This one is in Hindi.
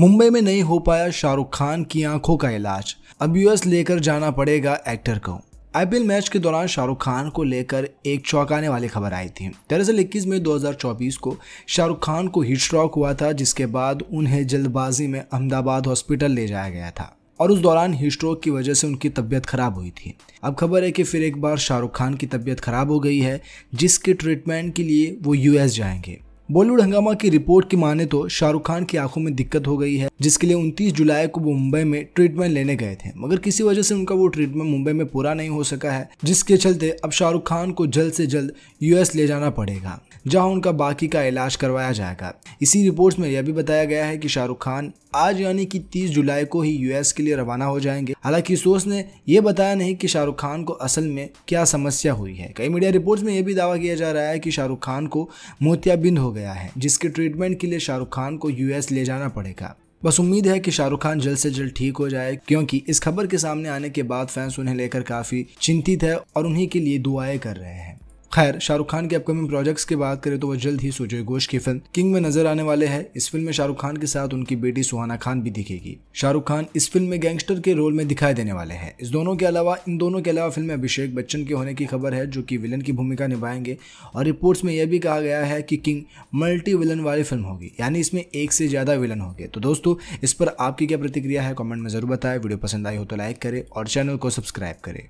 मुंबई में नहीं हो पाया शाहरुख खान की आँखों का इलाज। अब यूएस लेकर जाना पड़ेगा एक्टर को। आईपीएल मैच के दौरान शाहरुख खान को लेकर एक चौंकाने वाली खबर आई थी। दरअसल 21 मई 2024 को शाहरुख खान को हीट स्ट्रोक हुआ था, जिसके बाद उन्हें जल्दबाजी में अहमदाबाद हॉस्पिटल ले जाया गया था। और उस दौरान हीट स्ट्रोक की वजह से उनकी तबीयत खराब हुई थी। अब खबर है कि फिर एक बार शाहरुख खान की तबीयत खराब हो गई है, जिसके ट्रीटमेंट के लिए वो यूएस जाएँगे। बॉलीवुड हंगामा की रिपोर्ट की माने तो शाहरुख खान की आँखों में दिक्कत हो गई है, जिसके लिए 29 जुलाई को वो मुंबई में ट्रीटमेंट लेने गए थे। मगर किसी वजह से उनका वो ट्रीटमेंट मुंबई में पूरा नहीं हो सका है, जिसके चलते अब शाहरुख खान को जल्द से जल्द यूएस ले जाना पड़ेगा, जहाँ उनका बाकी का इलाज करवाया जाएगा। इसी रिपोर्ट में यह भी बताया गया है कि शाहरुख खान आज यानी कि 30 जुलाई को ही यूएस के लिए रवाना हो जाएँगे। हालाँकि सोर्स ने यह बताया नहीं कि शाहरुख खान को असल में क्या समस्या हुई है। कई मीडिया रिपोर्ट्स में यह भी दावा किया जा रहा है कि शाहरुख खान को मोतियाबिंद हो गया है, जिसके ट्रीटमेंट के लिए शाहरुख खान को यूएस ले जाना पड़ेगा। बस उम्मीद है कि शाहरुख खान जल्द से जल्द ठीक हो जाए, क्योंकि इस खबर के सामने आने के बाद फैंस उन्हें लेकर काफ़ी चिंतित है और उन्हीं के लिए दुआएँ कर रहे हैं। खैर, शाहरुख खान के अपकमिंग प्रोजेक्ट्स की बात करें तो वह जल्द ही सुजय घोष की फ़िल्म किंग में नज़र आने वाले हैं। इस फ़िल्म में शाहरुख खान के साथ उनकी बेटी सुहाना खान भी दिखेगी। शाहरुख खान इस फ़िल्म में गैंगस्टर के रोल में दिखाई देने वाले हैं। इस दोनों के अलावा, इन दोनों के अलावा फ़िल्म में अभिषेक बच्चन के होने की खबर है, जो कि विलन की भूमिका निभाएँगे। और रिपोर्ट्स में यह भी कहा गया है कि किंग मल्टी विलन वाली फ़िल्म होगी, यानी इसमें एक से ज़्यादा विलन होंगे। तो दोस्तों, इस पर आपकी क्या प्रतिक्रिया है, कॉमेंट में ज़रूर बताएँ। वीडियो पसंद आई हो तो लाइक करें और चैनल को सब्सक्राइब करें।